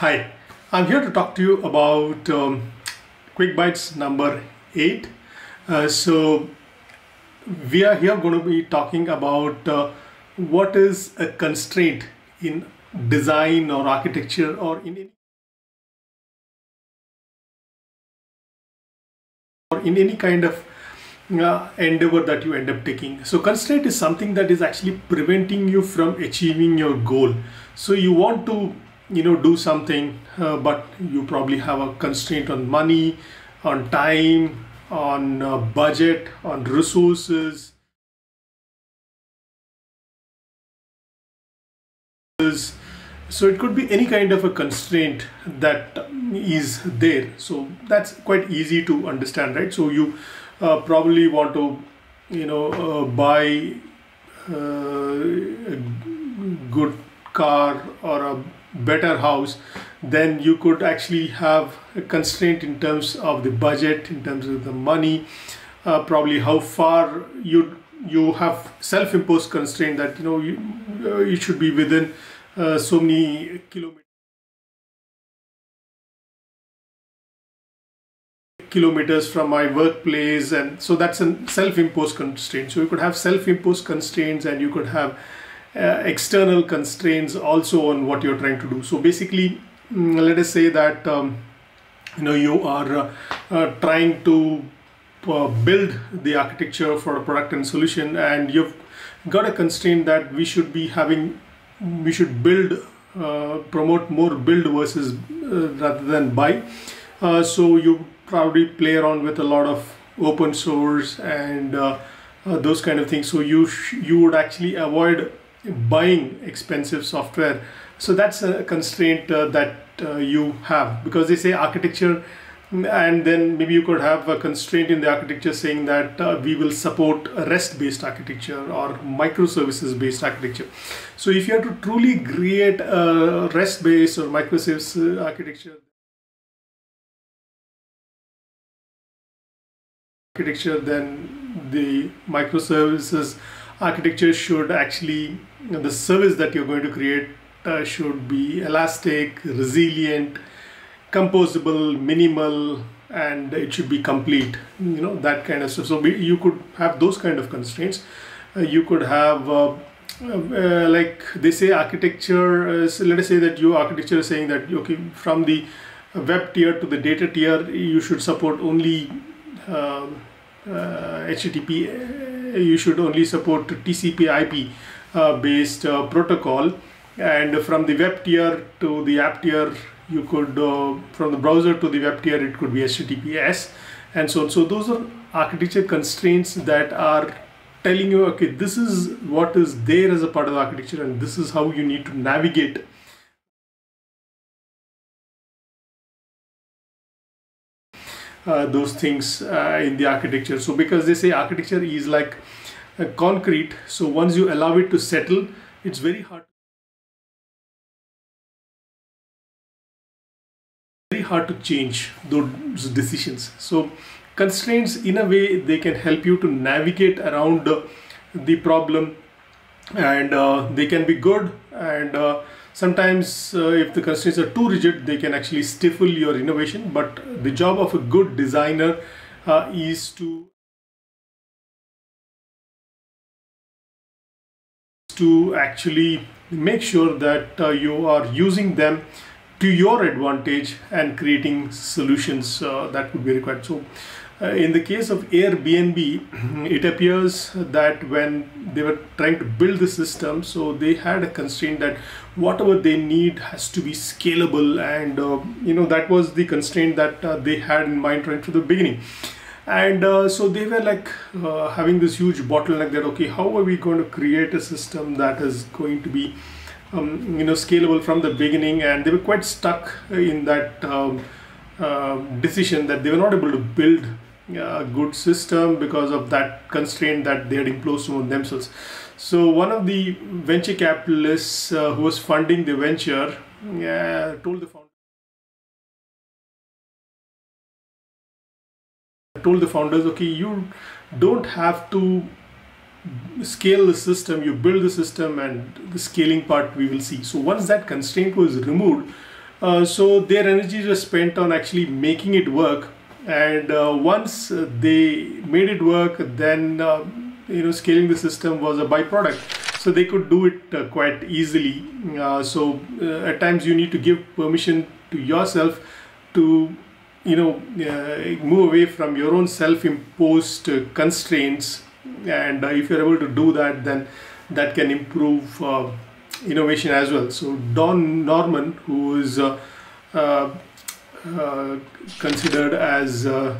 Hi, I'm here to talk to you about um, Quick Bytes number 8. Uh, so, we are here going to be talking about uh, what is a constraint in design or architecture or in any or in any kind of uh, endeavor that you end up taking. So constraint is something that is actually preventing you from achieving your goal. So you want to you know do something uh, but you probably have a constraint on money on time on uh, budget on resources. So it could be any kind of a constraint that is there. So that's quite easy to understand right? So you uh, probably want to you know uh, buy uh, a good car or a better house then you could actually have a constraint in terms of the budget in terms of the money. Uh, probably how far you you have self-imposed constraint that you know you, uh, you should be within uh, so many kilometers kilometers from my workplace and so that's a self-imposed constraint. So you could have self-imposed constraints and you could have uh, external constraints also on what you're trying to do. So basically, mm, let us say that um, you know you are uh, uh, trying to uh, build the architecture for a product and solution, and you've got a constraint that we should be having, we should build, uh, promote more build versus uh, rather than buy. so you probably play around with a lot of open source and those kind of things. So you you would actually avoid buying expensive software. So that's a constraint uh, that uh, you have because they say architecture and then maybe you could have a constraint in the architecture saying that uh, we will support REST based architecture or microservices based architecture. So if you have to truly create a REST based or microservice architecture, architecture then the microservices architecture should actually the service that you're going to create uh, should be elastic resilient composable minimal and it should be complete you know that kind of stuff. So we, you could have those kind of constraints. Uh, you could have uh, uh like they say architecture so let us say that your architecture is saying that okay from the web tier to the data tier you should support only HTTP uh, you should only support TCP IP uh, based uh, protocol and from the web tier to the app tier you could uh, from the browser to the web tier it could be HTTPS and so on. So those are architecture constraints that are telling you okay this is what is there as a part of the architecture and this is how you need to navigate those things uh, in the architecture. So because they say architecture is like concrete, so once you allow it to settle, it's very hard. Very hard to change those decisions. So constraints, in a way, they can help you to navigate around uh, the problem, and uh, they can be good and uh, Sometimes uh, if the constraints are too rigid, they can actually stifle your innovation. But the job of a good designer uh, is to to actually make sure that uh, you are using them to your advantage and creating solutions uh, that would be required. So in the case of Airbnb, it appears that when they were trying to build the system, so they had a constraint that whatever they need has to be scalable, and uh, you know that was the constraint that uh, they had in mind right from the beginning. And uh, so they were like uh, having this huge bottleneck that okay, how are we going to create a system that is going to be um, you know scalable from the beginning? And they were quite stuck in that. Um, uh, decision that they were not able to build a good system because of that constraint that they had imposed on themselves. So one of the venture capitalists uh, who was funding the venture uh, told the told the founders, okay, you don't have to scale the system, you build the system and the scaling part we will see. So once that constraint was removed, Uh, so their energies were spent on actually making it work. And uh, once they made it work, then uh, you know scaling the system was a byproduct. So they could do it uh, quite easily. Uh, so at times you need to give permission to yourself to you know move away from your own self-imposed constraints. And if you're able to do that, then that can improve innovation as well. So Don Norman, who is uh, uh, uh, considered as uh,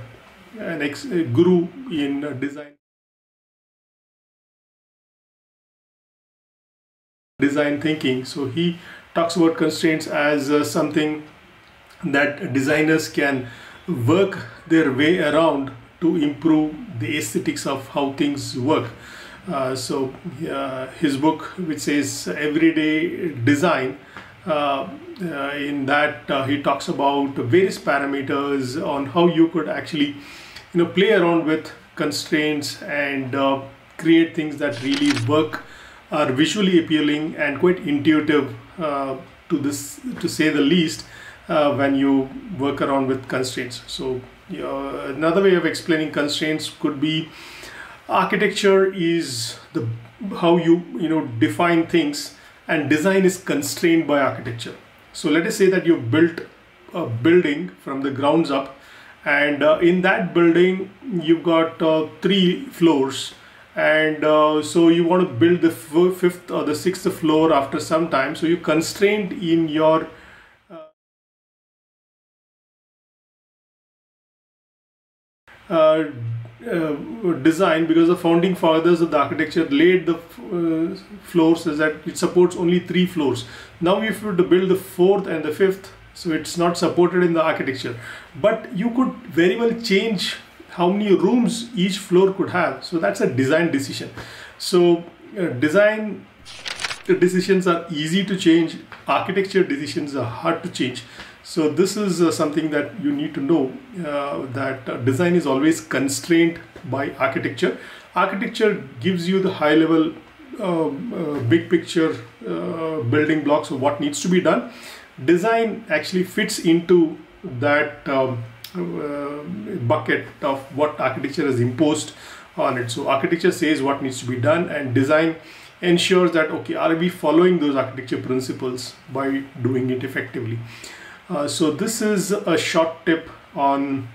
an UX guru in design. design thinking so he talks about constraints as uh, something that designers can work their way around to improve the aesthetics of how things work uh, so uh, his book which says everyday design uh, uh in that uh, he talks about various parameters on how you could actually you know play around with constraints and create things that really work are visually appealing and quite intuitive to this to say the least when you work around with constraints. So another way of explaining constraints could be architecture is the how you you know define things and design is constrained by architecture so let us say that you've built a building from the grounds up and uh, in that building you've got uh, three floors and uh, so you want to build the fifth or the sixth floor after some time. So you're constrained in your uh, design because the founding fathers of the architecture laid the uh, floors is that it supports only three floors. Now if you to build the fourth and the fifth, so it's not supported in the architecture. But you could very well change how many rooms each floor could have. So that's a design decision. So uh, design decisions are easy to change. Architecture decisions are hard to change. So this is uh, something that you need to know uh, that uh, design is always constrained by architecture. Architecture gives you the high level um, uh, big picture uh, building blocks of what needs to be done. Design actually fits into that um, uh, bucket of what architecture has imposed on it. So architecture says what needs to be done and design ensures that okay are we following those architecture principles by doing it effectively. Uh, so this is a short tip on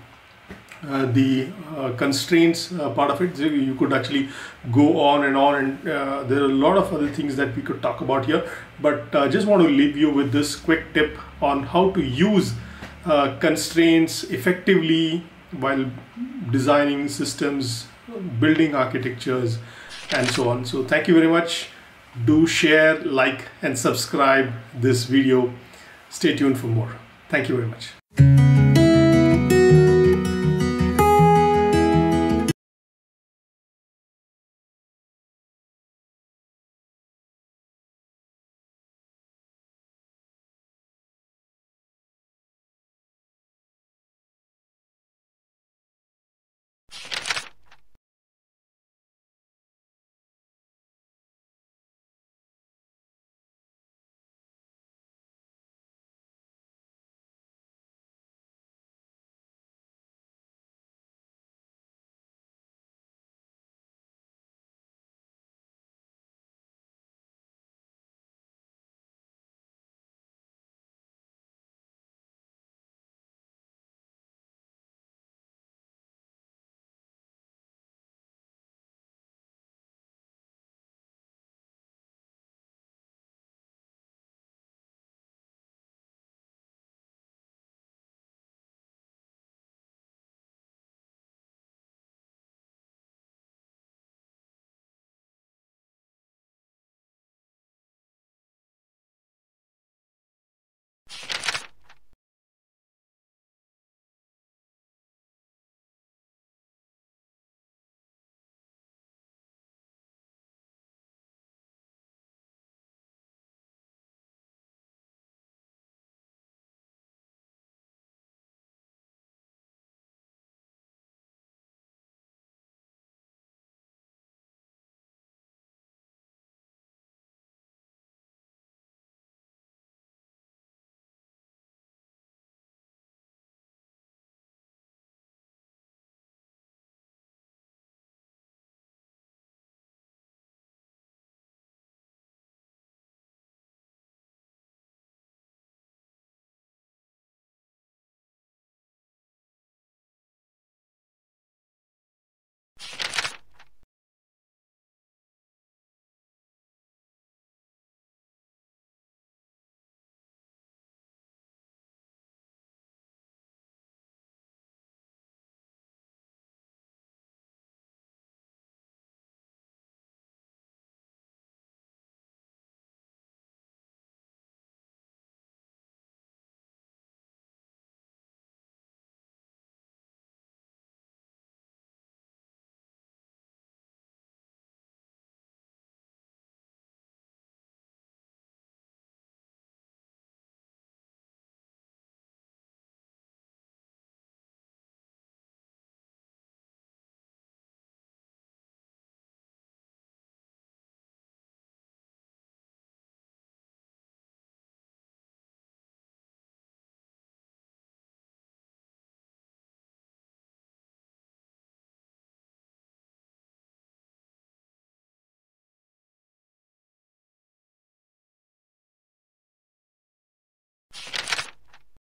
uh, the uh, constraints uh, part of it. You could actually go on and on and uh, there are a lot of other things that we could talk about here but I just want to leave you with this quick tip on how to use constraints effectively while designing systems building architectures and so on. So thank you very much. Do share like and subscribe this video stay tuned for more Thank you very much.